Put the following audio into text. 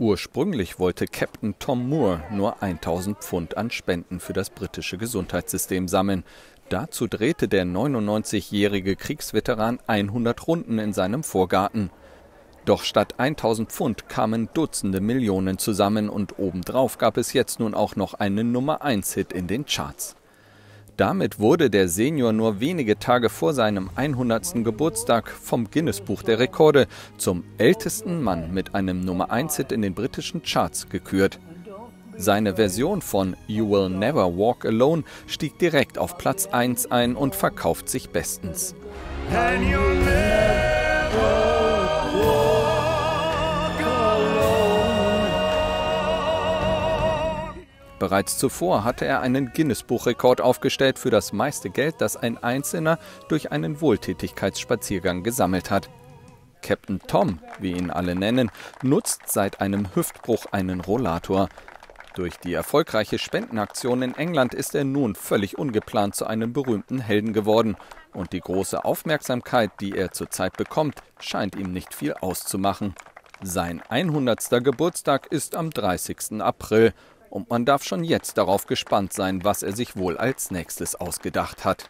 Ursprünglich wollte Captain Tom Moore nur 1000 Pfund an Spenden für das britische Gesundheitssystem sammeln. Dazu drehte der 99-jährige Kriegsveteran 100 Runden in seinem Vorgarten. Doch statt 1000 Pfund kamen Dutzende Millionen zusammen und obendrauf gab es jetzt nun auch noch einen Nummer-1-Hit in den Charts. Damit wurde der Senior nur wenige Tage vor seinem 100. Geburtstag vom Guinness-Buch der Rekorde zum ältesten Mann mit einem Nummer-1-Hit in den britischen Charts gekürt. Seine Version von You Will Never Walk Alone stieg direkt auf Platz 1 ein und verkauft sich bestens. Bereits zuvor hatte er einen Guinness-Buchrekord aufgestellt für das meiste Geld, das ein Einzelner durch einen Wohltätigkeitsspaziergang gesammelt hat. Captain Tom, wie ihn alle nennen, nutzt seit einem Hüftbruch einen Rollator. Durch die erfolgreiche Spendenaktion in England ist er nun völlig ungeplant zu einem berühmten Helden geworden. Und die große Aufmerksamkeit, die er zurzeit bekommt, scheint ihm nicht viel auszumachen. Sein 100. Geburtstag ist am 30. April und man darf schon jetzt darauf gespannt sein, was er sich wohl als nächstes ausgedacht hat.